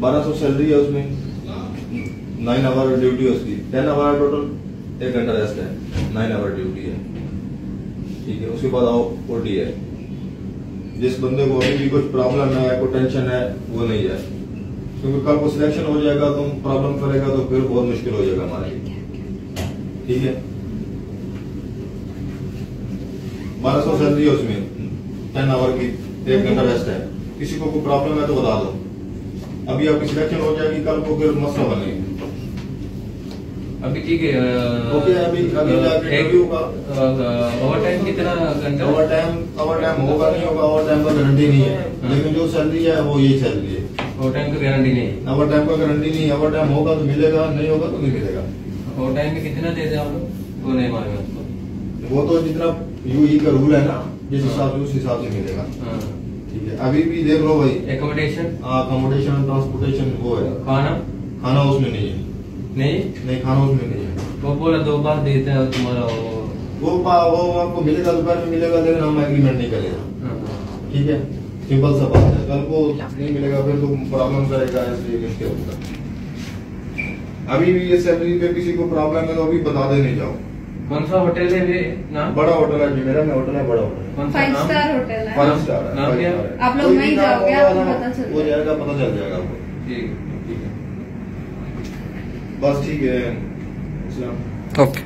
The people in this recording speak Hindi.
बारह सौ सैलरी है उसमें। नाइन आवर ड्यूटी है उसकी। टेन आवर टोटल एक घंटा रेस्ट है। नाइन आवर ड्यूटी है। ठीक है, उसके बाद आओ ओटी है। जिस बंदे को अभी भी कुछ प्रॉब्लम है, कोई टेंशन है, वो नहीं है। क्योंकि कल को सिलेक्शन हो जाएगा, तुम प्रॉब्लम करेगा तो फिर बहुत मुश्किल हो जाएगा हमारे लिए। ठीक है? बारह सौ सैलरी है उसमें। टेन आवर की, एक घंटा रेस्ट है। किसी को कोई प्रॉब्लम है तो बता दो। अभी आपकी सिलेक्शन हो जाएगी कल को फिर मसला बनेगी अभी ठीक है ओके, अभी- अभी जाके एक का- ओवर टाइम कितना घंटा? ओवर टाइम ओवर टाइम होगा नहीं होगा ओवर टाइम का गारंटी नहीं है। हाँ। लेकिन जो सैलरी है वो यही सैलरी है। ओवर टाइम की गारंटी नहीं है? ओवर टाइम का गारंटी नहीं है। ओवर टाइम होगा तो मिलेगा नहीं होगा तो नहीं मिलेगा। ओवर टाइम में कितना देते हैं आप लोग? वो नहीं मालूम है वो तो जितना यूई का रूल है ना जिस हिसाब से उस हिसाब से मिलेगा। हाँ। ठीक है। अभी भी देख लो भाई। एकोमोडेशन अकोमोडेशन ट्रांसपोर्टेशन वो है। खाना? खाना उसमें नहीं है। नहीं? नहीं खाना उसमें नहीं है। वो बोला दो बार देते हैं तुम्हारा वो। वो वो आपको मिलेगा दोपहर में मिलेगा लेकिन हम एग्रीमेंट नहीं करेगा। हाँ। ठीक है? सिंपल सा बात है। कल को नहीं मिलेगा फिर तो प्रॉब्लम करेगा इसलिए मुश्किल होगा अभी भी ये सैलरी पे किसी को प्रॉब्लम है तो अभी बता देने जाओ। कौन सा होटल है ये? नाम? बड़ा होटल है जी मेरा में होटल है बड़ा होटल है। कौन सा फाइव स्टार होटल है। फाइव स्टार है नाम क्या? आप लोग नहीं जाओगे, आपको पता चल हो जाएगा। पता चल जाएगा आपको। ठीक ठीक है। बस ठीक है। ओके।